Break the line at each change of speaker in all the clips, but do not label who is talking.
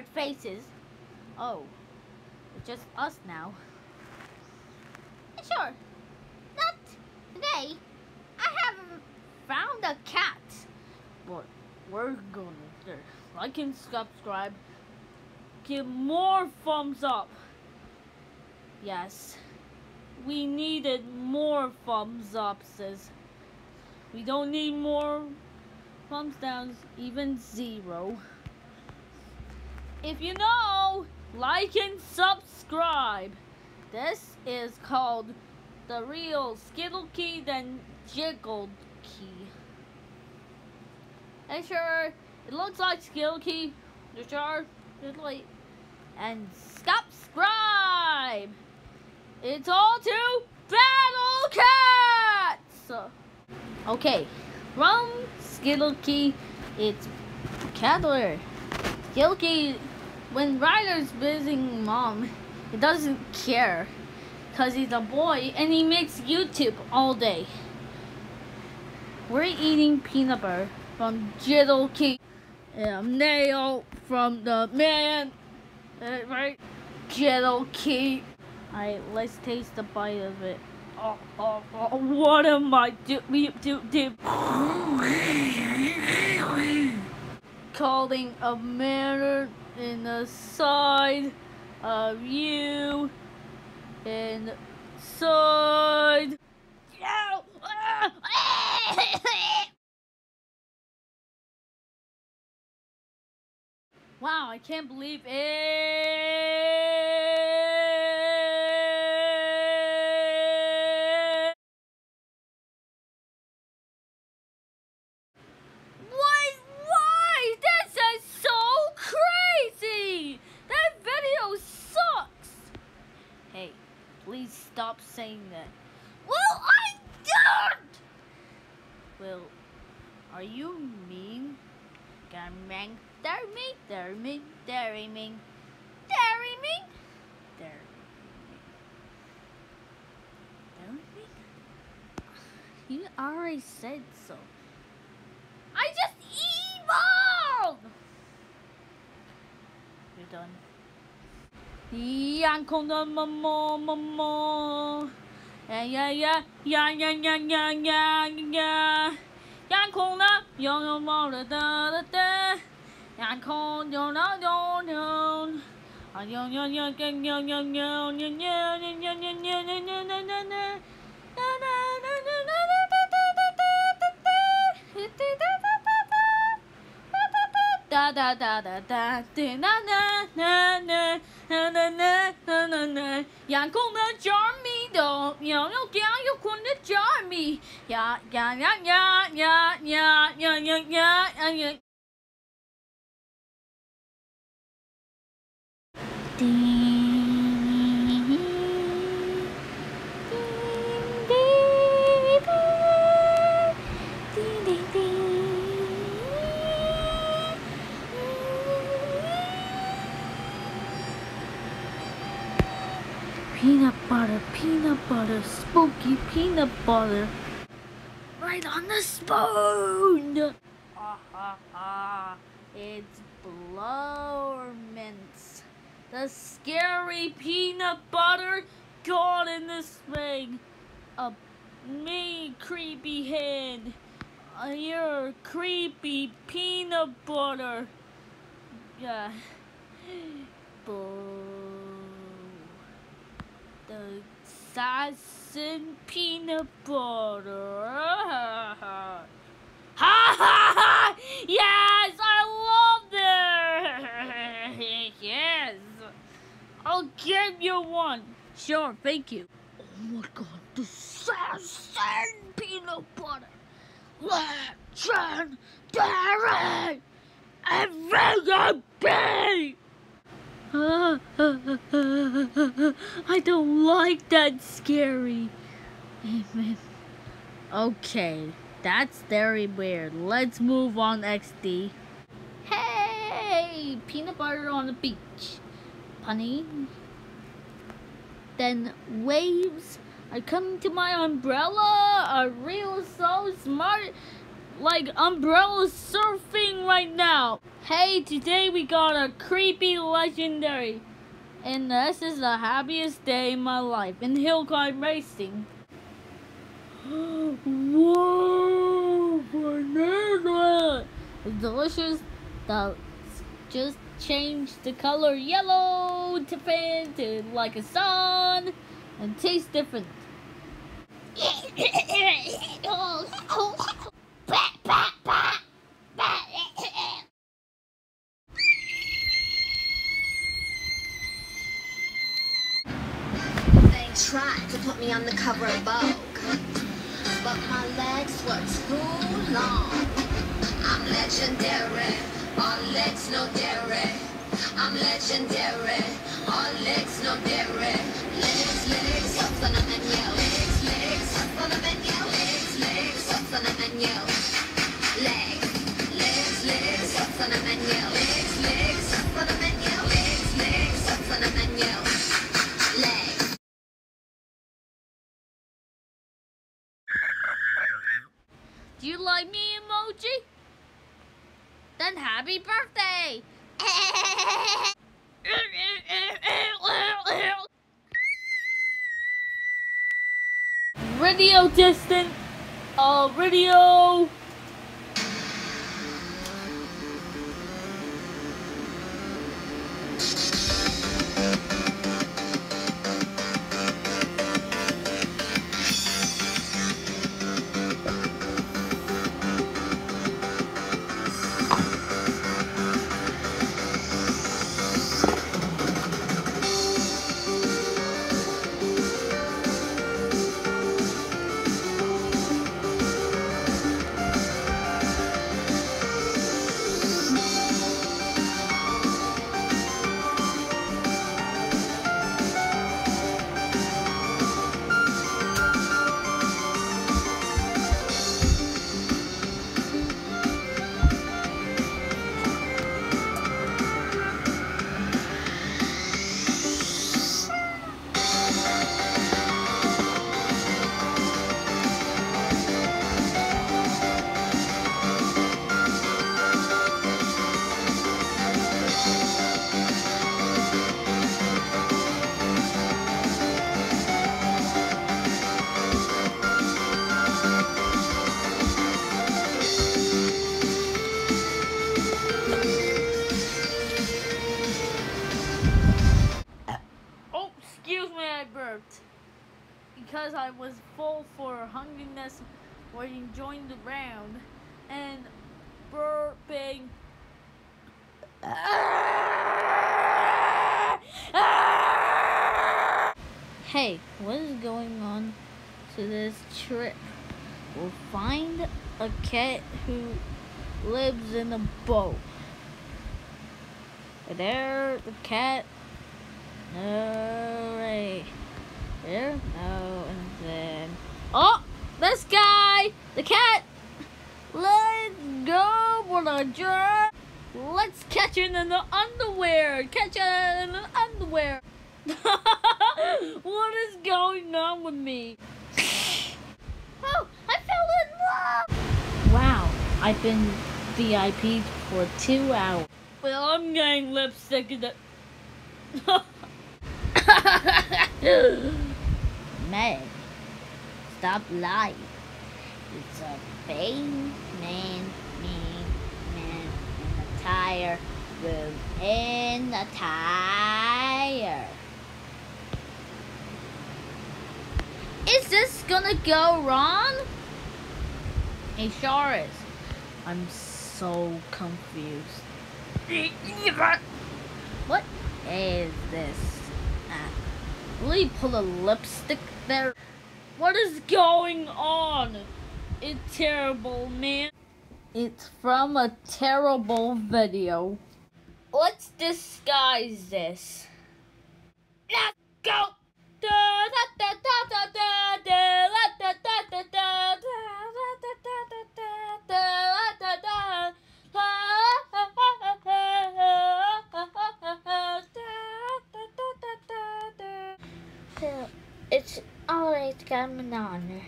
weird faces. Oh, it's just us now. Sure, not today. I haven't found a cat. But we're gonna do. Like and subscribe. Give more thumbs up. Yes. We needed more thumbs ups. We don't need more thumbs downs, even zero. If you know, like and subscribe. This is called the real Skittle Key then Jiggle Key. And sure, it looks like Skittle Key. You sure? Just like and subscribe. It's all to Battle Cats. Okay, from Skittle Key, it's Cattler. Skittle Key, when Ryder's visiting mom, he doesn't care because he's a boy and he makes YouTube all day. We're eating peanut butter from Jiddle King. And nail from the man, right? Jiddle King. Alright, let's taste a bite of it. Oh, oh, oh, what am I doing? Do, do, Calling a man in the side of you inside. Ow! wow, I can't believe it. Why? Why? This is so crazy! That video sucks! Hey, please stop saying that. Well, I don't! Well, are you mean? Dare me, dare me, dare me. You already said so. I just evolved! You're done. 一呀空的梦梦梦梦，哎呀呀呀呀呀呀呀呀，呀！呀空的拥有梦的的的的，呀样空有了有了，啊呀呀呀呀呀呀呀呀呀呀呀呀呀呀呀呀呀呀。哒哒哒哒哒，滴啦啦啦啦。na na na na na na. Y'all gonna jar me though. Y'all no gal, you gonna jar me. Yeah, yeah, yeah, yeah, yeah, yeah, yeah, yeah, yeah, yeah. Peanut butter, peanut butter, spooky peanut butter. Right on the spoon! Ah ha ha. It's Blowmints. The scary peanut butter got in this thing. A me creepy head. Uh, your creepy peanut butter. Yeah. Boo the assassin peanut butter. Ha ha ha! Yes, I love it. yes, I'll give you one. Sure, thank you. Oh my God, the assassin peanut butter. Everything be. I don't like that scary. Okay, that's very weird. Let's move on, XD. Hey! Peanut butter on the beach. Honey. Then waves are coming to my umbrella. Are real so smart. Like umbrella surfing right now. Hey, today we got a creepy legendary. And this is the happiest day in my life in hill climb racing. Whoa, banana! Delicious. The just changed the color yellow to fin to like a sun and tastes different.
They tried to put me on the cover of Vogue, but my legs were too long. I'm legendary, all legs no dairy. I'm legendary, all legs no dairy. Legs, legs, up on the menu. Legs, legs, up on the menu. Legs, legs, up on the menu.
Do you like me emoji? Then happy birthday! radio distant. Uh, radio. Hungriness while enjoying the round and burping. Hey, what is going on to this trip? We'll find a cat who lives in a boat. There, the cat no way. There? No, and then. Oh! This guy! The cat! Let's go for the jerk! Let's catch it in the underwear! Catch it in the underwear! what is going on with me? oh! I fell in love! Wow, I've been VIP for two hours. Well, I'm getting lipstick in the. man, stop lying. It's a pain, man, man, man in a tire room in a tire. Is this gonna go wrong? It sure is. I'm so confused. What is this? Ah, will you pull a lipstick there? What is going on? It's terrible, man. It's from a terrible video. Let's disguise this. Let's go! Da, da, da, on.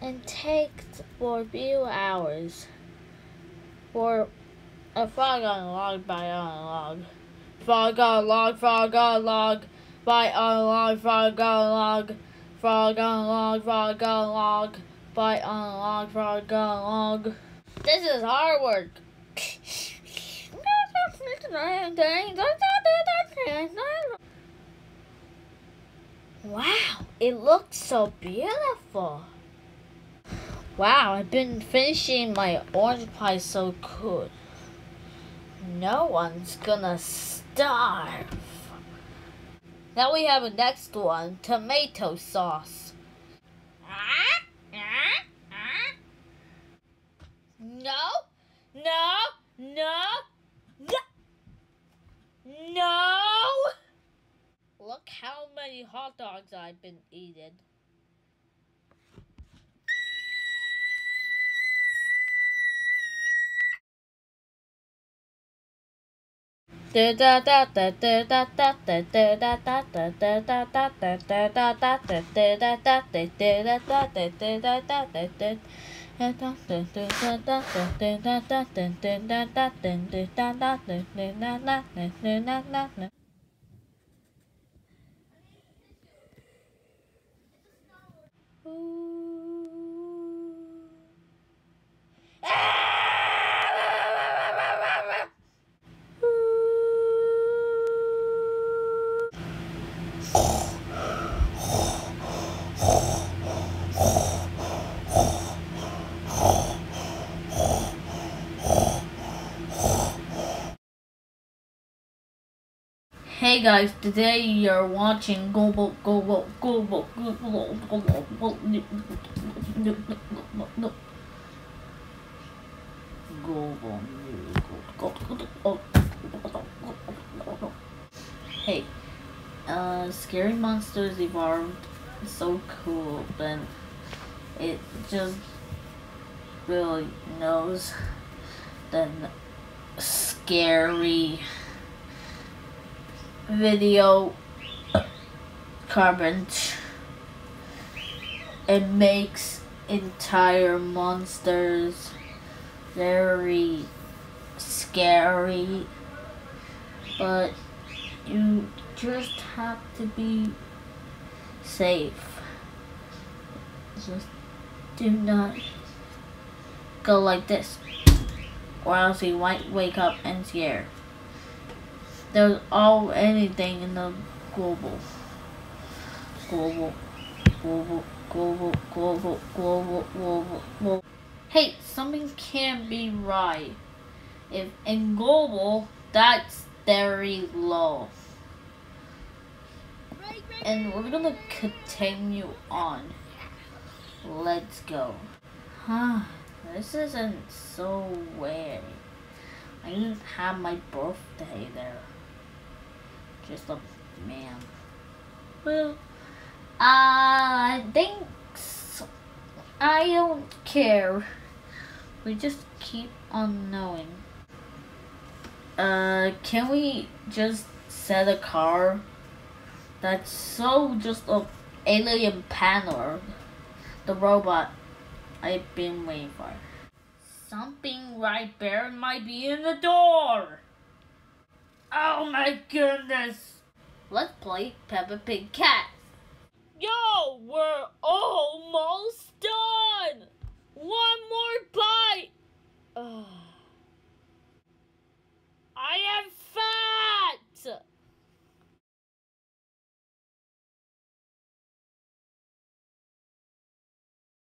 and takes for a few hours for a frog on a log by on log. Frog on a log, frog on a log, by on log, frog on a log, frog on a log, frog on log, by on log, frog on a log. This is hard work. Wow, it looks so beautiful. Wow, I've been finishing my orange pie so good. No one's gonna starve. Now we have a next one, tomato sauce. No, no, no, no, no! Look how many hot dogs I've been eating. Hey guys, today you're watching Global Global Global Global Global Hey, uh, Scary Monsters Evolved. So cool, but it just really knows the scary video carbon it makes entire monsters very scary but you just have to be safe just do not go like this or else you might wake up and scare there's all anything in the global, global, global, global, global, global, global, global. Hey, something can't be right. If in global, that's very low. And we're gonna continue on. Let's go. Huh, this isn't so weird. I didn't have my birthday there just a man. Well, uh, I think. I don't care. We just keep on knowing. Uh, can we just set a car that's so just a alien panel? The robot I've been waiting for. Something right there might be in the door. Oh my goodness. Let's play Peppa Pig Cat. Yo, we're almost done! One more bite! Ugh. I have